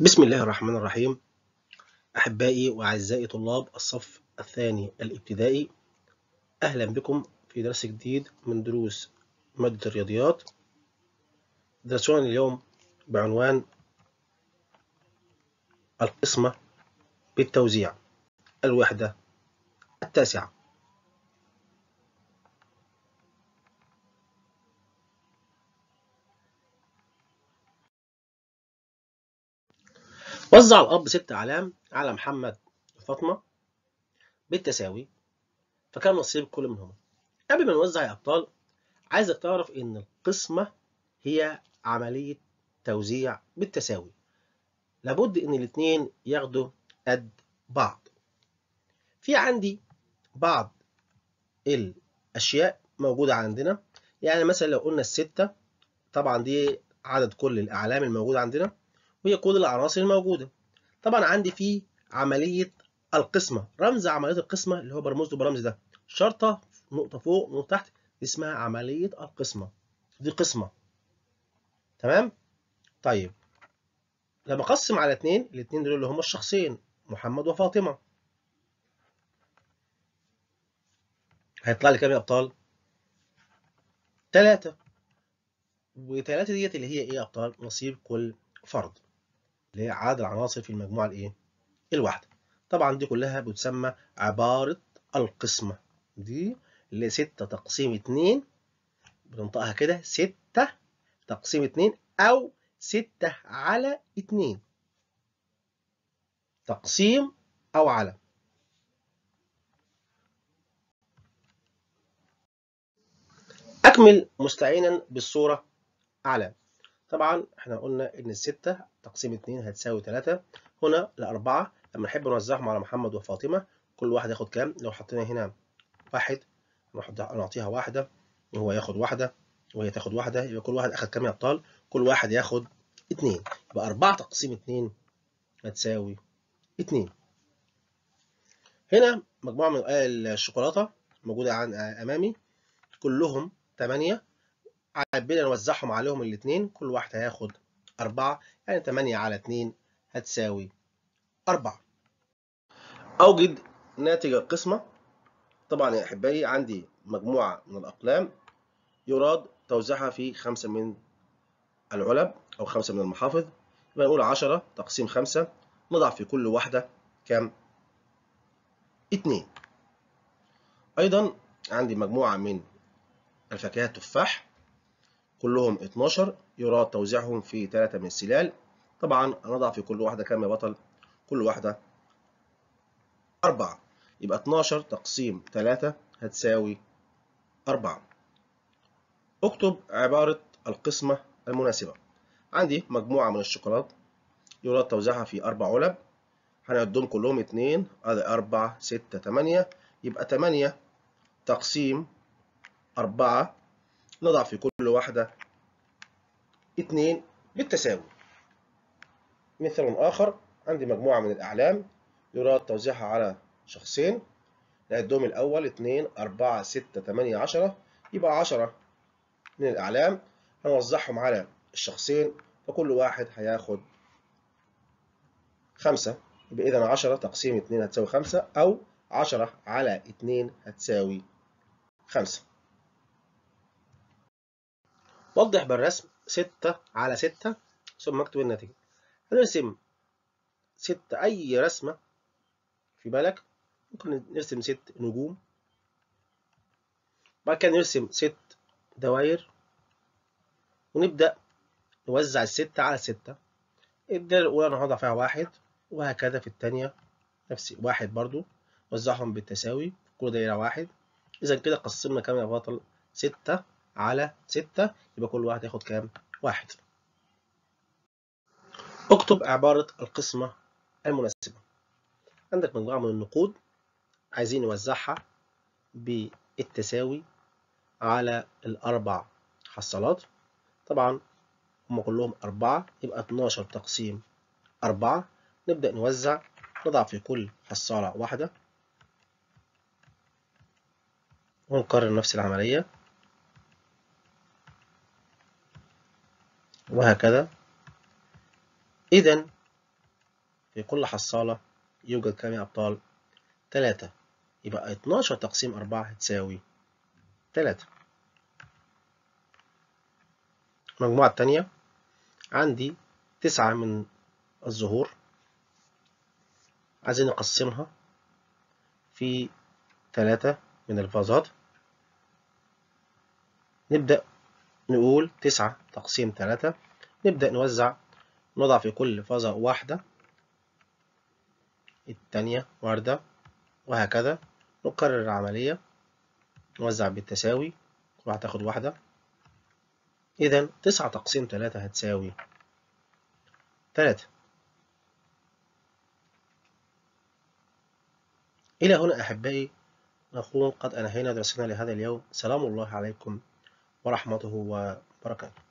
بسم الله الرحمن الرحيم. أحبائي وأعزائي طلاب الصف الثاني الابتدائي أهلا بكم في درس جديد من دروس مادة الرياضيات. درسنا اليوم بعنوان القسمة بالتوزيع الوحدة التاسعة. وزع الأب ست أعلام على محمد وفاطمة بالتساوي فكان نصيب كل منهما قبل ما نوزع يا أبطال عايزك تعرف إن القسمة هي عملية توزيع بالتساوي. لابد إن الاتنين ياخدوا قد بعض. في عندي بعض الأشياء موجودة عندنا. يعني مثلا لو قلنا الستة طبعا دي عدد كل الأعلام الموجودة عندنا. وهي كل العناصر الموجودة. طبعا عندي في عملية القسمة. رمز عملية القسمة اللي هو برمز له برمز ده. شرطة نقطة فوق نقطة تحت دي اسمها عملية القسمة. دي قسمة. تمام؟ طيب. لما أقسم على اتنين الاتنين دول اللي هما الشخصين محمد وفاطمة. هيطلع لي كام يا أبطال؟ تلاتة. وتلاتة ديت اللي هي إيه يا أبطال؟ نصيب كل فرد. اللي هي عدد العناصر في المجموعة الإيه؟ الواحدة. طبعا دي كلها بتسمى عبارة القسمة. دي اللي ستة تقسيم اتنين بننطقها كده ستة تقسيم اتنين أو ستة على اتنين. تقسيم أو على. أكمل مستعينا بالصورة على طبعا إحنا قلنا إن الستة تقسيم اتنين هتساوي تلاتة. هنا الأربعة لما نحب نوزعهم على محمد وفاطمة كل واحد ياخد كام؟ لو حطينا هنا واحد نعطيها واحدة وهو ياخد واحدة وهي تاخد واحدة يبقى كل واحد أخد كام يا أبطال؟ كل واحد ياخد اتنين. يبقى أربعة تقسيم اتنين هتساوي اتنين. هنا مجموعة من الشوكولاتة موجودة أمامي كلهم تمانية حبينا نوزعهم عليهم الاثنين كل واحد هياخد أربعة يعني تمانية على اتنين هتساوي أربعة. أوجد ناتج القسمة. طبعا يا أحبائي عندي مجموعة من الأقلام يراد توزيعها في خمسة من العلب أو خمسة من المحافظ. يبقى نقول عشرة تقسيم خمسة نضع في كل واحدة كام؟ اتنين. أيضا عندي مجموعة من الفاكهة التفاح كلهم 12 يراد توزيعهم في 3 من السلال. طبعا هنضع في كل واحدة كام يا بطل؟ كل واحدة 4 يبقى 12 تقسيم 3 هتساوي 4 اكتب عبارة القسمة المناسبة. عندي مجموعة من الشوكولات. يراد توزيعها في 4 علب. هنعدهم كلهم 2 ادي 4 6 8 يبقى 8 تقسيم 4 نضع في كل واحدة اتنين بالتساوي. مثال آخر عندي مجموعة من الأعلام يراد توزيعها على شخصين. نعدهم الأول اتنين أربعة ستة تمانية عشرة. يبقى عشرة من الأعلام. هنوزعهم على الشخصين فكل واحد هياخد خمسة. يبقى إذا عشرة تقسيم اتنين هتساوي خمسة أو عشرة على اتنين هتساوي خمسة. وضح بالرسم ستة على ستة ثم اكتب الناتج هنرسم ستة أي رسمة في بالك؟ ممكن نرسم ست نجوم. بعد كده نرسم ست دواير ونبدأ نوزع الستة على ستة. الدائرة الأولى أنا هضع فيها واحد وهكذا في الثانية نفس واحد برضو. وزعهم بالتساوي كل دايرة واحد. إذا كده قسمنا كام يا بطل ستة. على ستة يبقى كل واحد ياخد كام؟ واحد. اكتب عبارة القسمة المناسبة. عندك مجموعة من النقود عايزين نوزعها بالتساوي على الأربع حصالات. طبعا هم كلهم أربعة يبقى 12 تقسيم أربعة نبدأ نوزع نضع في كل حصالة واحدة ونكرر نفس العملية وهكذا. إذا في كل حصالة يوجد كام يا أبطال؟ تلاتة. يبقى اتناشر تقسيم أربعة هتساوي تلاتة. المجموعة التانية. عندي تسعة من الزهور عايزين نقسمها في تلاتة من الفازات. نبدأ نقول تسعة تقسيم تلاتة. نبدأ نوزع نضع في كل فازة واحدة التانية واردة وهكذا. نكرر العملية نوزع بالتساوي كل واحدة تاخد واحدة. إذا تسعة تقسيم تلاتة هتساوي تلاتة. إلى هنا أحبائي نكون قد أنهينا درسنا لهذا اليوم. سلام الله عليكم. ورحمته وبركاته.